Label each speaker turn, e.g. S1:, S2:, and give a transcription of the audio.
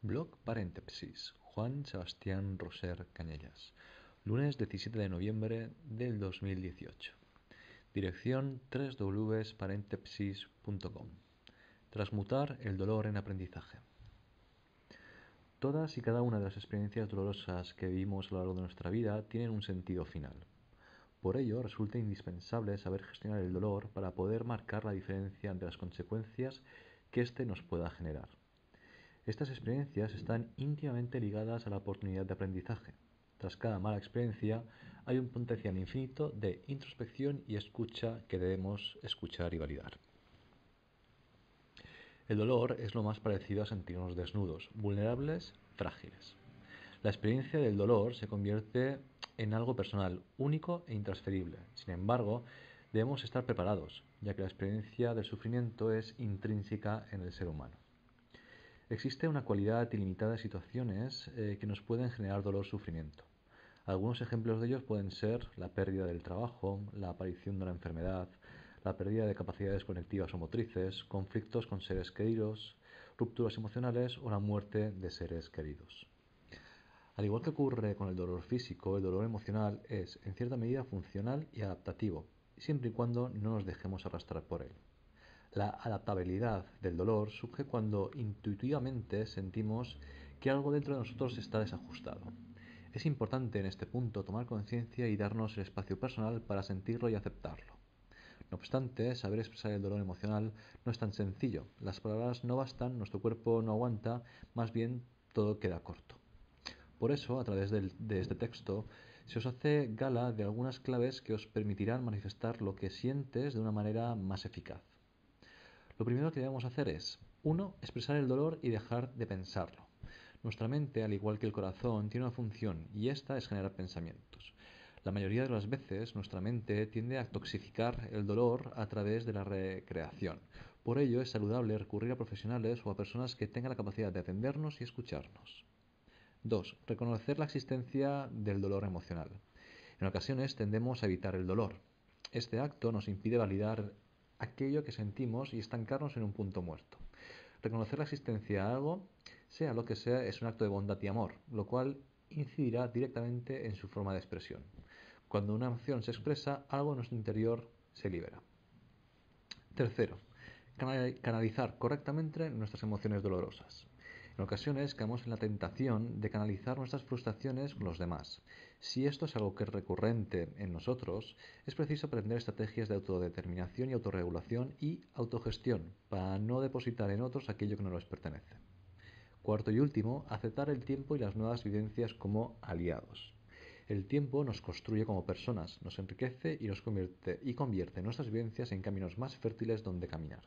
S1: Blog Paréntesis Juan Sebastián Roser Cañellas Lunes 17 de noviembre del 2018 Dirección www.paréntesis.com Transmutar el dolor en aprendizaje Todas y cada una de las experiencias dolorosas que vivimos a lo largo de nuestra vida tienen un sentido final. Por ello, resulta indispensable saber gestionar el dolor para poder marcar la diferencia entre las consecuencias que éste nos pueda generar. Estas experiencias están íntimamente ligadas a la oportunidad de aprendizaje. Tras cada mala experiencia hay un potencial infinito de introspección y escucha que debemos escuchar y validar. El dolor es lo más parecido a sentirnos desnudos, vulnerables, frágiles. La experiencia del dolor se convierte en algo personal, único e intransferible. Sin embargo, debemos estar preparados, ya que la experiencia del sufrimiento es intrínseca en el ser humano. Existe una cualidad ilimitada de situaciones eh, que nos pueden generar dolor sufrimiento. Algunos ejemplos de ellos pueden ser la pérdida del trabajo, la aparición de una enfermedad, la pérdida de capacidades conectivas o motrices, conflictos con seres queridos, rupturas emocionales o la muerte de seres queridos. Al igual que ocurre con el dolor físico, el dolor emocional es, en cierta medida, funcional y adaptativo, siempre y cuando no nos dejemos arrastrar por él. La adaptabilidad del dolor surge cuando intuitivamente sentimos que algo dentro de nosotros está desajustado. Es importante en este punto tomar conciencia y darnos el espacio personal para sentirlo y aceptarlo. No obstante, saber expresar el dolor emocional no es tan sencillo. Las palabras no bastan, nuestro cuerpo no aguanta, más bien todo queda corto. Por eso, a través de, este texto, se os hace gala de algunas claves que os permitirán manifestar lo que sientes de una manera más eficaz. Lo primero que debemos hacer es, uno, expresar el dolor y dejar de pensarlo. Nuestra mente, al igual que el corazón, tiene una función y esta es generar pensamientos. La mayoría de las veces nuestra mente tiende a toxificar el dolor a través de la recreación. Por ello es saludable recurrir a profesionales o a personas que tengan la capacidad de atendernos y escucharnos. 2. Reconocer la existencia del dolor emocional. En ocasiones tendemos a evitar el dolor. Este acto nos impide validar aquello que sentimos y estancarnos en un punto muerto. Reconocer la existencia de algo, sea lo que sea, es un acto de bondad y amor, lo cual incidirá directamente en su forma de expresión. Cuando una emoción se expresa, algo en nuestro interior se libera. Tercero, canalizar correctamente nuestras emociones dolorosas. En ocasiones caemos en la tentación de canalizar nuestras frustraciones con los demás. Si esto es algo que es recurrente en nosotros, es preciso aprender estrategias de autodeterminación y autorregulación y autogestión para no depositar en otros aquello que no nos pertenece. Cuarto y último, aceptar el tiempo y las nuevas vivencias como aliados. El tiempo nos construye como personas, nos enriquece y nos convierte y convierte nuestras vivencias en caminos más fértiles donde caminar.